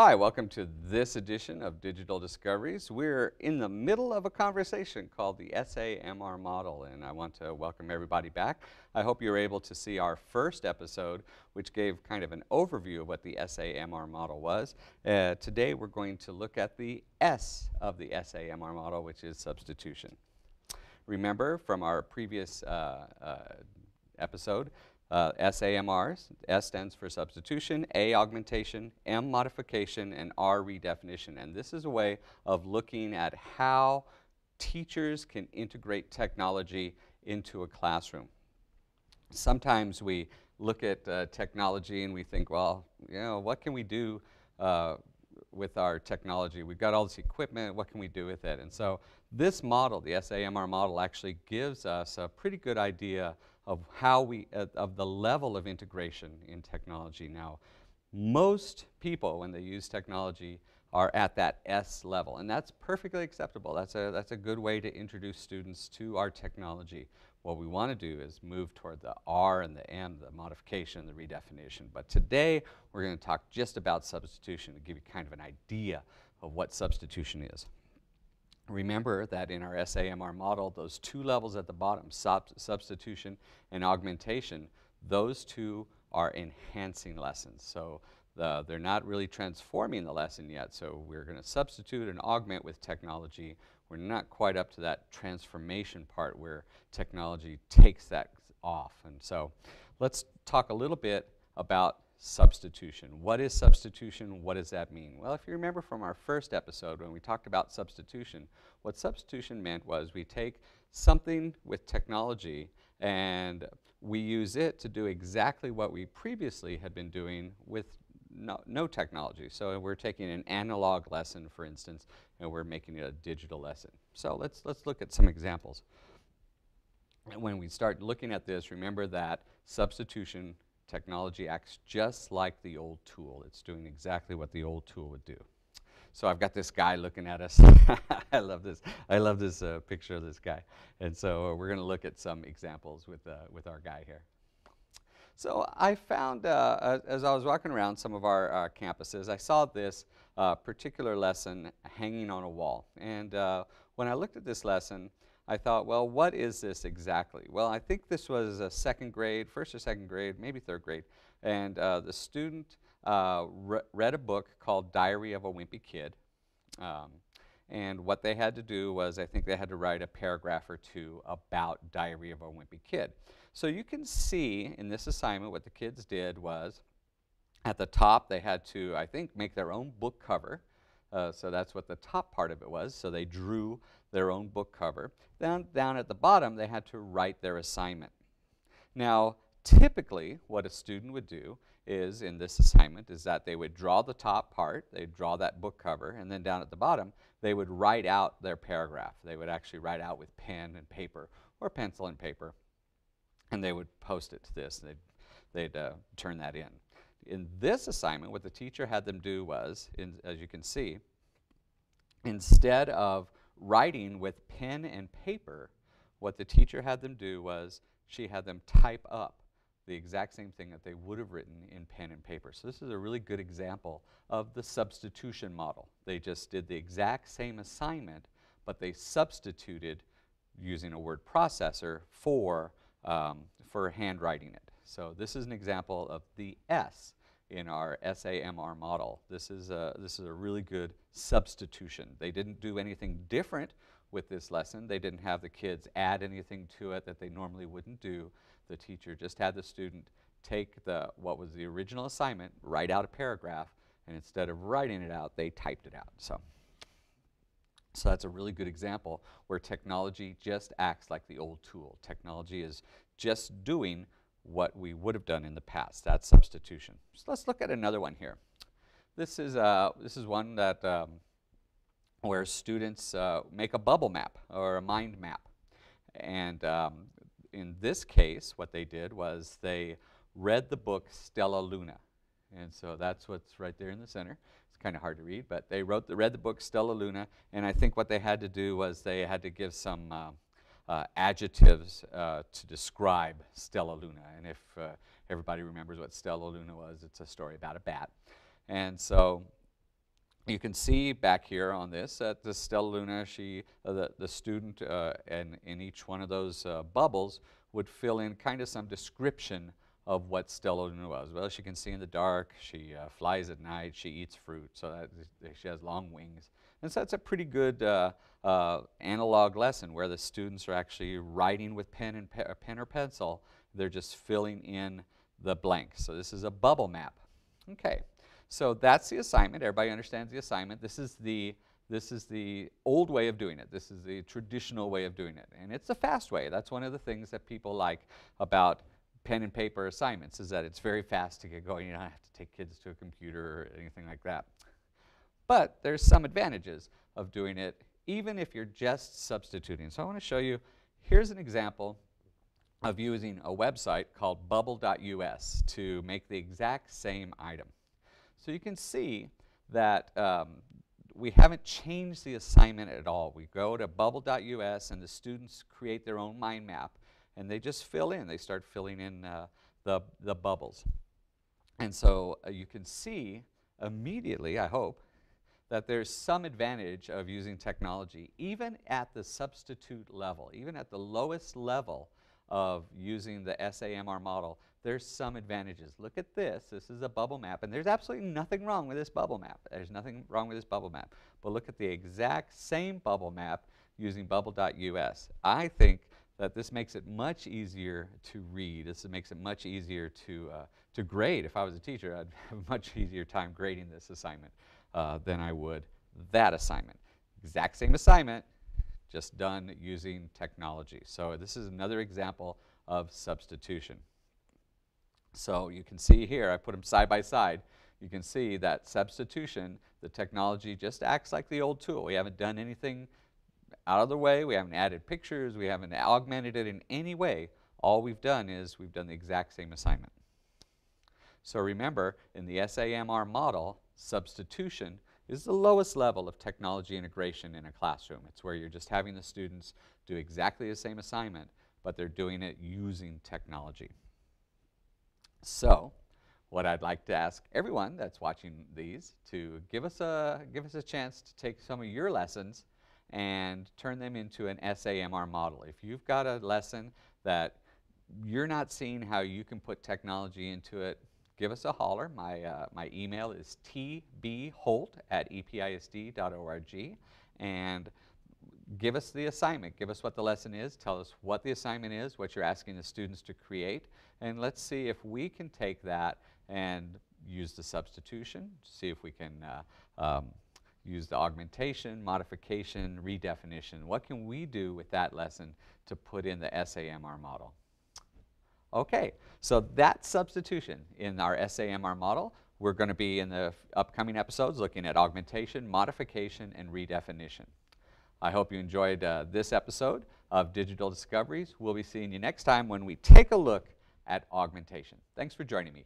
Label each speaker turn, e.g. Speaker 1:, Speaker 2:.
Speaker 1: Hi, welcome to this edition of Digital Discoveries. We're in the middle of a conversation called the SAMR model, and I want to welcome everybody back. I hope you're able to see our first episode, which gave kind of an overview of what the SAMR model was. Uh, today, we're going to look at the S of the SAMR model, which is substitution. Remember from our previous uh, uh, episode uh, SAMRs. S stands for substitution, A augmentation, M modification, and R redefinition. And this is a way of looking at how teachers can integrate technology into a classroom. Sometimes we look at uh, technology and we think, well, you know, what can we do uh, with our technology? We've got all this equipment, what can we do with it? And so this model, the SAMR model, actually gives us a pretty good idea of how we, uh, of the level of integration in technology now. Most people, when they use technology, are at that S level, and that's perfectly acceptable. That's a, that's a good way to introduce students to our technology. What we want to do is move toward the R and the M, the modification, the redefinition. But today, we're going to talk just about substitution to give you kind of an idea of what substitution is. Remember that in our SAMR model, those two levels at the bottom, sub substitution and augmentation, those two are enhancing lessons. So the, they're not really transforming the lesson yet. So we're going to substitute and augment with technology. We're not quite up to that transformation part where technology takes that off. And so let's talk a little bit about substitution. What is substitution? What does that mean? Well, if you remember from our first episode when we talked about substitution, what substitution meant was we take something with technology and we use it to do exactly what we previously had been doing with no, no technology. So we're taking an analog lesson, for instance, and we're making it a digital lesson. So let's, let's look at some examples. And when we start looking at this, remember that substitution Technology acts just like the old tool. It's doing exactly what the old tool would do. So I've got this guy looking at us. I love this. I love this uh, picture of this guy. And so uh, we're going to look at some examples with, uh, with our guy here. So I found, uh, as I was walking around some of our uh, campuses, I saw this uh, particular lesson hanging on a wall. And when I looked at this lesson, I thought, well, what is this exactly? Well, I think this was a second grade, first or second grade, maybe third grade, and uh, the student uh, re read a book called Diary of a Wimpy Kid. Um, and what they had to do was, I think they had to write a paragraph or two about Diary of a Wimpy Kid. So you can see in this assignment what the kids did was, at the top they had to, I think, make their own book cover. Uh, so that's what the top part of it was. So they drew their own book cover. Down, down at the bottom, they had to write their assignment. Now, typically, what a student would do is, in this assignment, is that they would draw the top part, they'd draw that book cover, and then down at the bottom, they would write out their paragraph. They would actually write out with pen and paper, or pencil and paper, and they would post it to this. They'd, they'd uh, turn that in. In this assignment, what the teacher had them do was, in, as you can see, instead of writing with pen and paper, what the teacher had them do was she had them type up the exact same thing that they would have written in pen and paper. So this is a really good example of the substitution model. They just did the exact same assignment, but they substituted using a word processor for, um, for handwriting it. So this is an example of the S in our SAMR model. This is, a, this is a really good substitution. They didn't do anything different with this lesson. They didn't have the kids add anything to it that they normally wouldn't do. The teacher just had the student take the, what was the original assignment, write out a paragraph, and instead of writing it out, they typed it out. So, so that's a really good example where technology just acts like the old tool. Technology is just doing what we would have done in the past. That's substitution. So let's look at another one here. This is, uh, this is one that um, where students uh, make a bubble map or a mind map. And um, in this case, what they did was they read the book Stellaluna. And so that's what's right there in the center. It's kind of hard to read, but they wrote the, read the book Stellaluna, and I think what they had to do was they had to give some uh, uh, adjectives uh, to describe Stellaluna. And if uh, everybody remembers what Stellaluna was, it's a story about a bat. And so you can see back here on this that the Stellaluna, she, uh, the, the student uh, in, in each one of those uh, bubbles would fill in kind of some description of what Stellaluna was. Well, she can see in the dark, she flies at night, she eats fruit, so that she has long wings. And so that's a pretty good uh, uh, analog lesson where the students are actually writing with pen, and pe pen or pencil. They're just filling in the blanks. So this is a bubble map. Okay, so that's the assignment. Everybody understands the assignment. This is the this is the old way of doing it. This is the traditional way of doing it. And it's a fast way. That's one of the things that people like about pen and paper assignments is that it's very fast to get going. You don't have to take kids to a computer or anything like that. But there's some advantages of doing it even if you're just substituting. So I want to show you, here's an example of using a website called bubble.us to make the exact same item. So you can see that um, we haven't changed the assignment at all. We go to bubble.us and the students create their own mind map and they just fill in. They start filling in uh, the, the bubbles. And so uh, you can see immediately, I hope, that there's some advantage of using technology even at the substitute level, even at the lowest level of using the SAMR model, there's some advantages. Look at this. This is a bubble map, and there's absolutely nothing wrong with this bubble map. There's nothing wrong with this bubble map. But look at the exact same bubble map using bubble.us. I think that this makes it much easier to read. This makes it much easier to, uh, to grade. If I was a teacher, I'd have a much easier time grading this assignment uh, than I would that assignment. Exact same assignment, just done using technology. So this is another example of substitution. So you can see here, I put them side by side, you can see that substitution, the technology just acts like the old tool. We haven't done anything out of the way, we haven't added pictures, we haven't augmented it in any way. All we've done is we've done the exact same assignment. So remember, in the SAMR model, substitution is the lowest level of technology integration in a classroom. It's where you're just having the students do exactly the same assignment, but they're doing it using technology. So, what I'd like to ask everyone that's watching these to give us a, give us a chance to take some of your lessons and turn them into an SAMR model. If you've got a lesson that you're not seeing how you can put technology into it, give us a holler. My, uh, my email is tbholt at episd.org and give us the assignment. Give us what the lesson is. Tell us what the assignment is, what you're asking the students to create, and let's see if we can take that and use the substitution, see if we can uh, um, use the augmentation, modification, redefinition. What can we do with that lesson to put in the SAMR model? Okay, so that substitution in our SAMR model, we're going to be in the upcoming episodes looking at augmentation, modification, and redefinition. I hope you enjoyed uh, this episode of Digital Discoveries. We'll be seeing you next time when we take a look at augmentation. Thanks for joining me.